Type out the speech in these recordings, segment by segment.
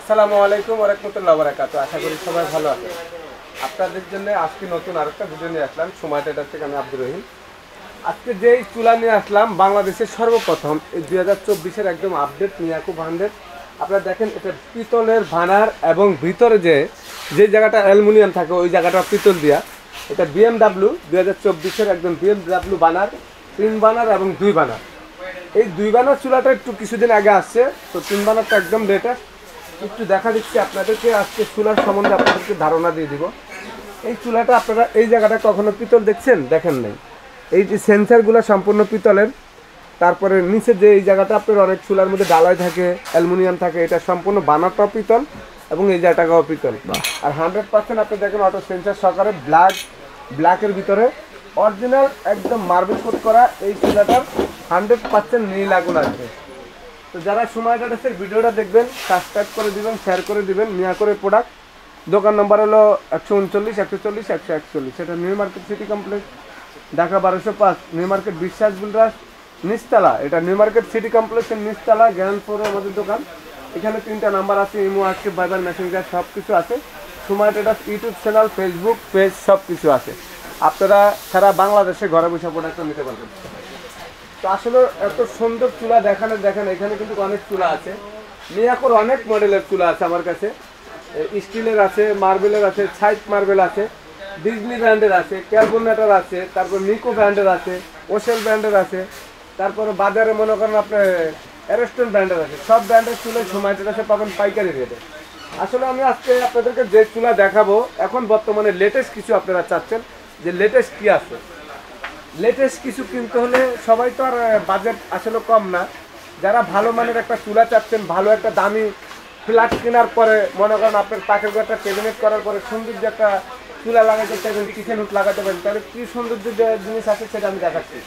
আসসালামু আলাইকুম ওরহমতুল্লাহ বারাকাতু আশা করি সবাই ভালো আছে আপনাদের জন্য আজকে নতুন আরেকটা ভিডিও নিয়ে আসলাম। সময় টেটার থেকে আমি আব্দুর রহিম। আজকে যেই চুলা নিয়ে আসলাম, বাংলাদেশের সর্বপ্রথম। এই দুই হাজার চব্বিশের একদম আপডেট মিয়াকু হান্ড্রেড আপনারা দেখেন, এটা পিতলের ভানার এবং ভিতরে যে যে জায়গাটা অ্যালুমিনিয়াম থাকে, ওই জায়গাটা পিতল দিয়া। এটা বিএমডাব্লিউ দুই হাজার চব্বিশের একদম বিএমডাব্লিউ বানার, তিন বানার এবং দুই বানার। এই দুই বানার চুলাটা একটু কিছুদিন আগে আসছে, তো তিন বানারটা একদম লেটেস্ট একটু দেখা দিচ্ছি আপনাদেরকে। আজকে চুলার সম্বন্ধে আপনাদেরকে ধারণা দিয়ে দিব। এই চুলাটা আপনারা এই জায়গাটা কখনো পিতল দেখছেন? দেখেন নাই। এই যে সেন্সারগুলো সম্পূর্ণ পিতলের। তারপরে নিচে যে এই জায়গাটা আপনার অনেক চুলার মধ্যে ডালাই থাকে অ্যালুমিনিয়াম থাকে এটা সম্পূর্ণ বানারটাও পিতল এবং এই জায়গাটাও পিতল। আর হান্ড্রেড পার্সেন্ট আপনি দেখেন অটো সেন্সার সহকারে ব্ল্যাক ব্ল্যাকের ভিতরে অরিজিনাল একদম মার্বেল কোট করা এই চুলাটার হান্ড্রেড পার্সেন্ট নীল আগুন আসবে। তো যারা সময় কাটাচ্ছে ভিডিওটা দেখবেন সাবস্ক্রাইব করে দিবেন শেয়ার করে দিবেন মিয়া করে প্রোডাক্ট দোকান নম্বর হলো একশো উনচল্লিশ, একশো চল্লিশ, একশো একচল্লিশ। সেটা new market city complex Dhaka বারোশো পাঁচ। নিউ মার্কেট বিশ্বাস বিল্ডার্স নিচতলা। এটা নিউ মার্কেট সিটি কমপ্লেক্সের নিচতলা গ্রাউন্ড ফ্লোরে আমাদের দোকান। এখানে তিনটা নাম্বার আছে, ইমো আছে বাইবার মেসেঞ্জার সব কিছু আছে। সময় এটা ইউটিউব চ্যানেল ফেসবুক পেজ সব কিছু আছে। আপনারা সারা বাংলাদেশে ঘরে বসে প্রোডাক্টটা নিতে পারবেন। তো আসলে এত সুন্দর চুলা দেখানো, দেখেন, এখানে কিন্তু অনেক চুলা আছে। মিয়াকোর অনেক মডেলের চুলা আছে আমার কাছে। স্টিলের আছে, মার্বেলের আছে ছাইট মার্বেল আছে, ডিজনি ব্র্যান্ডের আছে, ক্যালবোনেটার আছে, তারপর নিকো ব্র্যান্ডের আছে, ওশেল ব্র্যান্ডের আছে, তারপরে বাজারে মনে করেন আপনার, অ্যারেস্টন ব্র্যান্ডের আছে। সব ব্র্যান্ডের চুলের সময়টা আছে পাবেন পাইকারি রেটে। আসলে আমি আজকে আপনাদেরকে যে চুলা দেখাবো, এখন বর্তমানে লেটেস্ট কিছু আপনারা চাচ্ছেন, যে লেটেস্ট কি আছে? লেটেস্ট কিছু কিনতে হলে সবাই তো আর বাজেট আসলে কম না। যারা ভালো মানের একটা চুলা চাচ্ছেন, ভালো একটা দামি ফ্ল্যাট কেনার পরে, মনে করেন আপনার পাখের ঘরটা ক্যাবিনেট করার পরে সৌন্দর্য একটা চুলা লাগাতে চাইবেন কিচেন হুট লাগাতে পারেন, তাহলে কী যে জিনিস আছে সেটা আমি দেখাচ্ছি।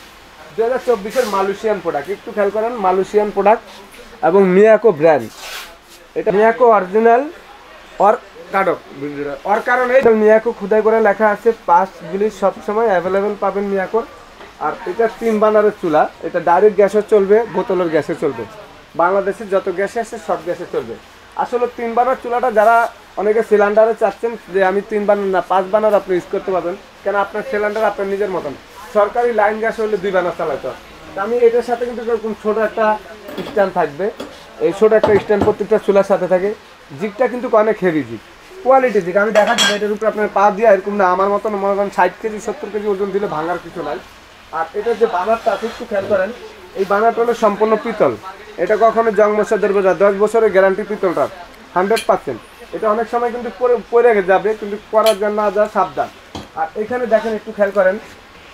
দু হাজার চব্বিশের মালয়েশিয়ান প্রোডাক্ট একটু খেয়াল করেন মালয়েশিয়ান প্রোডাক্ট এবং মিয়াকো ব্র্যান্ড এটা মিয়াকো অরিজিনাল অর কাডক ওর কারণে মিয়াকো খুদাই করে লেখা আছে পাঁচগুলি সবসময় অ্যাভেলেবেল পাবেন মিয়াকোর। আর এটা তিন বানারের চুলা, এটা ডাইরেক্ট গ্যাসও চলবে, বোতলের গ্যাসে চলবে। বাংলাদেশে যত গ্যাসে আছে, সব গ্যাসে চলবে। আসলে তিন বানার চুলাটা যারা অনেকে সিলিন্ডারে চাচ্ছেন, যে আমি তিন বানার না, পাঁচ বানার আপনি ইউজ করতে পারবেন। কেন আপনার সিলিন্ডার আপনার নিজের মতন? সরকারি লাইন গ্যাস হলে দুই বানার চালাতে আমি এটার সাথে কিন্তু এরকম ছোটো একটা স্ট্যান্ড থাকবে। এই ছোটো একটা স্ট্যান্ড প্রত্যেকটা চুলার সাথে থাকে। জিগটা কিন্তু অনেক হেভি জিগ কোয়ালিটি জিগ আমি দেখাচ্ছি এটার উপরে আপনার পা দিয়ে এরকম না, আমার মতন, মনে করেন ষাট কেজি, সত্তর কেজি ওজন দিলে ভাঙার কিছু নাই। আর এটার যে বানারটা আছে, একটু খেয়াল করেন, এই বানারটা হলো সম্পূর্ণ পিতল। এটা কখনো জং মশা ধরবে না, দশ বছরের গ্যারান্টি পিতলটা হান্ড্রেড পার্সেন্ট এটা অনেক সময় কিন্তু পরে যাবে, কিন্তু করার জন্য না যা সাবধান। আর এখানে দেখেন, একটু খেয়াল করেন,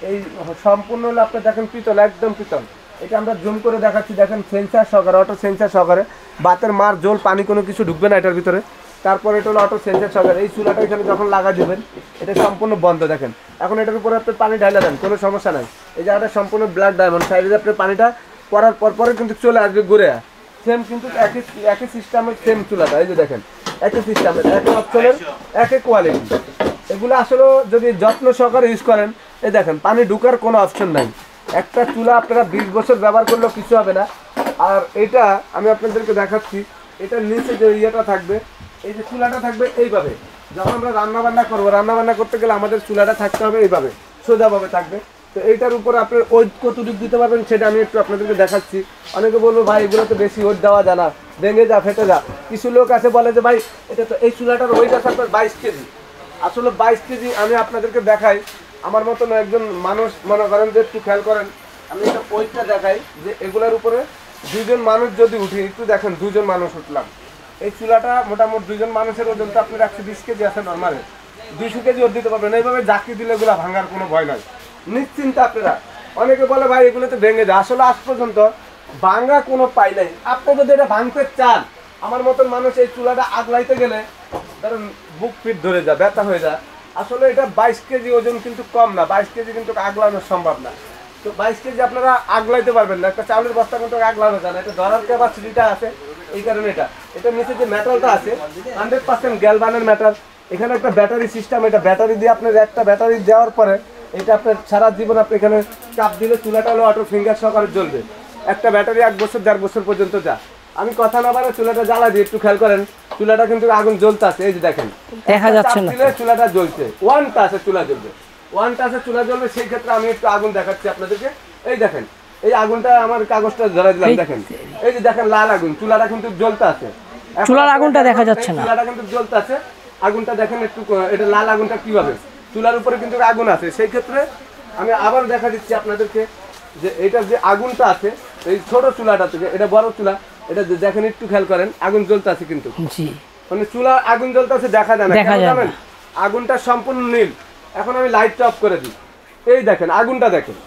এই সম্পূর্ণ হলো আপনি দেখেন পিতল, একদম পিতল। এটা আমরা জুম করে দেখাচ্ছি, দেখেন সেন্সার সহকারে, অটো সেন্সার সহকারে। বাতের মার, জল, পানি কোনো কিছু ঢুকবে না এটার ভিতরে। তারপরে এটা হলো অটো সেন্সার সহকারে। এই চুলাটা এখানে যখন লাগা দেবেন, এটা সম্পূর্ণ বন্ধ দেখেন। এখন এটার উপরে আপনি পানি ঢালা দেন, কোনো সমস্যা নাই। এই জায়গাটা সম্পূর্ণ ব্ল্যাক ডায়মন্ড সাইডে আপনি পানিটা করার পর পরে কিন্তু চলে আসবে ঘুরে। সেম কিন্তু একই একই সিস্টেমের সেম চুলাটা, এই যে দেখেন। একই সিস্টেমের একই অপশনের একই কোয়ালিটি এগুলো আসলে যদি যত্ন সহকারে ইউজ করেন, এই দেখেন, পানি ঢুকার কোনো অপশন নাই। একটা চুলা আপনারা বিশ বছর ব্যবহার করলেও কিছু হবে না। আর এটা আমি আপনাদেরকে দেখাচ্ছি, এটার নিচে যে ইয়েটা থাকবে এই যে চুলাটা থাকবে এইভাবে। যখন আমরা রান্না বান্না করব রান্না বান্না করতে গেলে আমাদের চুলাটা থাকতে হবে এইভাবে, সোজাভাবে থাকবে। তো এইটার উপরে আপনার ওই কতটুকু দিতে পারবেন সেটা আমি একটু আপনাদেরকে দেখাচ্ছি। অনেকে বলব, ভাই, এগুলো তো বেশি ওট দেওয়া যায় না। ভেঙে যা, ফেটে যা। কিছু লোক আছে বলে যে, ভাই, এটা তো এই চুলাটার ওইটা আছে আপনার বাইশ কেজি। আসলে বাইশ কেজি আমি আপনাদেরকে দেখাই। আমার মতন একজন মানুষ, মনে করেন যে, একটু খেয়াল করেন, আমি একটা ওইটা দেখাই যে, এগুলোর উপরে দুজন মানুষ যদি উঠি, একটু দেখেন দুজন মানুষ উঠলাম। এই চুলাটা মোটামুটি দুজন মানুষের ওজন তো আপনার একশো বিশ কেজি আছে নর্মালে দুইশো কেজি ওর দিতে পারবেন এইভাবে জাকি দিলে এগুলো ভাঙার কোনো ভয় নাই। নিশ্চিন্ত আপনারা, অনেকে বলে ভাই এগুলো তো ভেঙে যায়। আসলে আজ পর্যন্ত ভাঙা কোনো পাই নাই। আপনি যদি এটা ভাঙতে চান, আমার মতন মানুষ এই চুলাটা আগলাইতে গেলে ধরুন বুক পিট ধরে যায়, ব্যথা হয়ে যায়। আসলে এটা বাইশ কেজি ওজন কিন্তু কম না। বাইশ কেজি কিন্তু আগলানো সম্ভব না। তো বাইশ কেজি আপনারা আগলাইতে পারবেন না। একটা চাউলের বস্তা কিন্তু আগলানো যায় না। এটা ধরার ক্যাপাসিটিটা আছে, এই কারণে এটা। এটা নিচে যে মেটালটা আছে হান্ড্রেড পার্সেন্ট গ্যালবানের মেটাল এখানে একটা ব্যাটারি সিস্টেম এটা ব্যাটারি দিয়ে আপনার একটা ব্যাটারি দেওয়ার পরে এটা আপনার সারা জীবন আপনি এখানে চাপ দিলে চুলাটা হলো অটো ফিঙ্গার সহকারে জ্বলবে। একটা ব্যাটারি এক বছর দেড় বছর পর্যন্ত যা। আমি কথা না বারে চুলাটা জ্বালা দিয়ে একটু খেয়াল করেন চুলাটা কিন্তু আগুন জ্বলতে আছে এই যে দেখেন। দেখা যাচ্ছে না। চুলাটা জ্বলছে। ওয়ান টাচে চুলা জ্বলবে। ওয়ান টাচে চুলা জ্বলবে সেই ক্ষেত্রে আমি একটু আগুন দেখাচ্ছি আপনাদেরকে। এই দেখেন এই আগুনটা আমার কাগজটা ধরে দিলাম দেখেন। এই যে দেখেন লাল আগুন চুলাটা কিন্তু জ্বলতে আছে। চুলার আগুনটা দেখা যাচ্ছে না। চুলাটা কিন্তু জ্বলতে আছে। আগুনটা দেখেন একটু এটা লাল আগুনটা কীভাবে? চুলার উপরে কিন্তু আগুন আছে। সেই ক্ষেত্রে আমি আবার দেখা দিচ্ছি আপনাদেরকে যে এটা যে আগুনটা আছে এই ছোট চুলাটা থেকে এটা বড় চুলা এটা দেখেন একটু খেয়াল করেন আগুন জ্বলতে আছে কিন্তু। জি। মানে চুলা আগুন জ্বলতেছে দেখা যায় না। জানেন? আগুনটা সম্পূর্ণ নীল। এখন আমি লাইটটা অফ করে দিই। এই দেখেন আগুনটা দেখেন।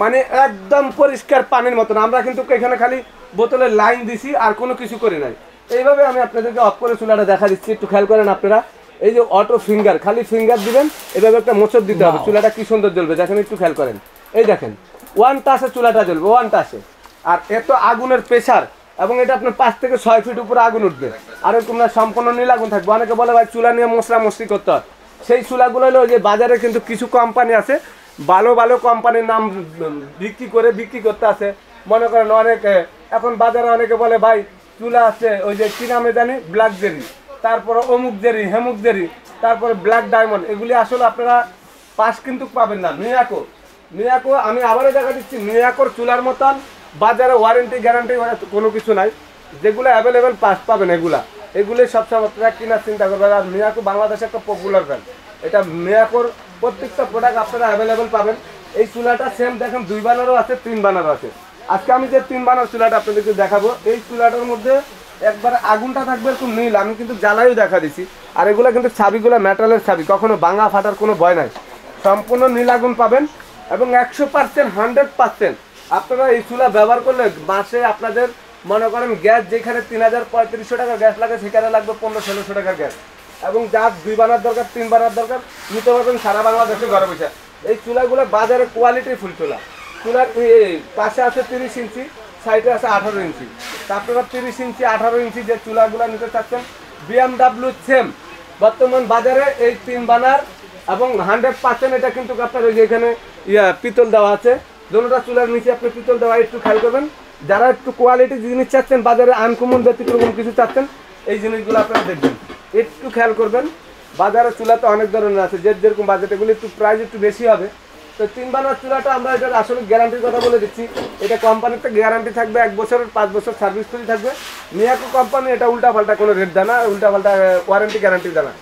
মানে একদম পরিষ্কার পানির মতন। আমরা কিন্তু এখানে খালি বোতলে লাইন দিছি আর কোনো কিছু করি নাই। এইভাবে আমি আপনাদেরকে অফ করে চুলাটা দেখা দিচ্ছি। একটু খেয়াল করেন আপনারা এই যে অটো ফিঙ্গার খালি ফিঙ্গার দিবেন এভাবে একটা মোচর দিতে হবে। চুলাটা কি সুন্দর জ্বলবে দেখেন একটু খেয়াল করেন। এই দেখেন ওয়ান টাসে চুলাটা জ্বলবে ওয়ান টাসে আর এত আগুনের প্রেশার এবং এটা আপনার পাঁচ থেকে ছয় ফিট উপরে আগুন উঠবে। আর এরকম না সম্পূর্ণ নীল আগুন থাকবে। অনেকে বলে ভাই চুলা নিয়ে মশলা মশলি করতে হয়। সেই চুলাগুলো হলো যে বাজারে কিন্তু কিছু কোম্পানি আছে ভালো ভালো কোম্পানির নাম বিক্রি করে বিক্রি করতে আছে। মনে করেন অনেকে এখন বাজারে অনেকে বলে, ভাই, চুলা আছে, ওই যে কি নামে জানি? ব্ল্যাক জেরি তারপরে অমুক জেরি হেমুক জেরি তারপরে ব্ল্যাক ডায়মন্ড এগুলি আসলে আপনারা পাশ কিন্তু পাবেন না। মিয়াকো মিয়াকো আমি আবারও দেখা দিচ্ছি মিয়াকোর চুলার মতন, বাজারে ওয়ারেন্টি গ্যারান্টি কোনো কিছু নাই। যেগুলো অ্যাভেলেবেল পাস পাবেন এগুলা। এগুলোই সবসময় আপনারা কেনার চিন্তা করবেন আর মিয়াকো বাংলাদেশে একটা পপুলার ব্র্যান্ড এটা মিয়াকোর প্রত্যেকটা প্রোডাক্ট আপনারা অ্যাভেলেবেল পাবেন। এই চুলাটা সেম দেখেন, দুই বানারও আছে, তিন বানারও আছে। আজকে আমি যে তিন বানার চুলাটা আপনাদেরকে দেখাবো, এই চুলাটার মধ্যে একবার আগুনটা থাকবে এরকম নীল, আমি কিন্তু জ্বালাইও দেখা দিছি। আর এগুলো কিন্তু ছাবিগুলো মেটালের ছাবি, কখনো ভাঙা ফাটার কোনো ভয় নাই। সম্পূর্ণ নীল আগুন পাবেন এবং একশো পার্সেন্ট হান্ড্রেড পার্সেন্ট আপনারা এই চুলা ব্যবহার করলে মাসে আপনাদের মনে করেন গ্যাস যেখানে তিন হাজার পঁয়ত্রিশশো টাকা গ্যাস লাগে, সেখানে লাগবে পনেরো ষোলোশো টাকার গ্যাস। এবং যার দুই বানার দরকার, তিন বানার দরকার, নিতে পারবেন সারা বাংলাদেশে ঘরে বসে এই চুলাগুলো বাজারে কোয়ালিটি ফুল চুলা। চুলার পাশে আছে তিরিশ ইঞ্চি, সাইডে আছে আঠারো ইঞ্চি। আপনারা তিরিশ ইঞ্চি, আঠারো ইঞ্চি যে চুলাগুলো নিতে চাচ্ছেন বিএমডাব্লিউ সেম বর্তমান বাজারে এই তিন বানার এবং হান্ড্রেড পার্সেন্ট এটা কিন্তু আপনার ওই যে এখানে, ইয়া, পিতল দেওয়া আছে। দোনোটা চুলার নিচে আপনি পিতল দেওয়া একটু খেয়াল করবেন। যারা একটু কোয়ালিটি জিনিস চাচ্ছেন, বাজারে আনকমন ব্যতিক্রম কিছু চাচ্ছেন, এই জিনিসগুলো আপনারা দেখবেন। একটু খেয়াল করবেন, বাজারে চুলা তো অনেক ধরনের আছে, যে যেরকম বাজেট এগুলো, একটু প্রাইস একটু বেশি হবে। তো তিন বানার চুলাটা আমরা এটার আসলে গ্যারান্টির কথা বলে দিচ্ছি। এটা কোম্পানিতে গ্যারান্টি থাকবে, এক বছরের পাঁচ বছর সার্ভিস ফ্রি থাকবে। মিয়াকো কোম্পানি এটা উল্টা পাল্টা কোনো রেট দেয় না উল্টা পাল্টা ওয়ারেন্টি গ্যারান্টি দেয় না।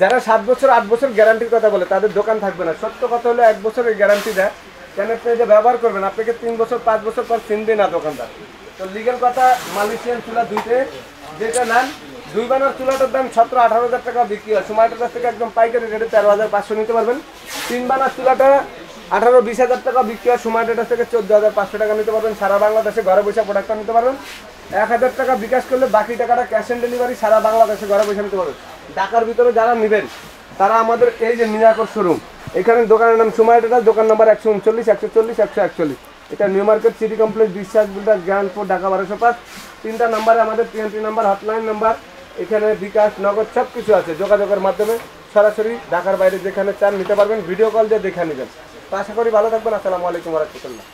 যারা সাত বছর, আট বছর গ্যারান্টির কথা বলে, তাদের দোকান থাকবে না। সত্য কথা হলে, এক বছরের গ্যারান্টি দেয়। কেন আপনি এটা ব্যবহার করবেন? আপনাকে তিন বছর, পাঁচ বছর পর চিনবে না দোকানদার। তো লিগেল কথা, মালয়েশিয়ান চুলা দুইতে যেটা নেন দুই বানার চুলাটার দাম সতেরো, আঠারো হাজার টাকা বিক্রি হয়। সময়টার কাছ থেকে একদম পাইকারি রেটে তেরো হাজার পাঁচশো নিতে পারবেন। তিন বানার চুলাটা আঠারো, বিশ হাজার টাকা বিক্রি হয়। সময়টার কাছ থেকে চোদ্দ হাজার পাঁচশো টাকা নিতে পারবেন। সারা বাংলাদেশে ঘরে বসে প্রোডাক্টটা নিতে পারবেন। এক হাজার টাকা বিকাশ করলে বাকি টাকাটা ক্যাশ অন ডেলিভারি সারা বাংলাদেশে ঘরে বসে নিতে পারবেন। ঢাকার ভিতরে যারা নেবেন, তারা আমাদের এই যে মিয়াকর শোরুম এখানে দোকানের নাম সুমাইটা দোকান নম্বর একশো উনচল্লিশ, একশো চল্লিশ, একশো একচল্লিশ। এটা new market city complex Biswas builder Gyanpur Dhaka বারোশো পাঁচ। তিনটা নাম্বারে আমাদের টিএনটি নাম্বার হটলাইন নাম্বার এখানে বিকাশ, নগদ সব কিছু আছে যোগাযোগের মাধ্যমে। সরাসরি ঢাকার বাইরে যেখানে চান নিতে পারবেন ভিডিও কল দিয়ে দেখে নেবেন। তো আশা করি ভালো থাকবেন। আসসালামু আলাইকুম রহমতুল্লাহ।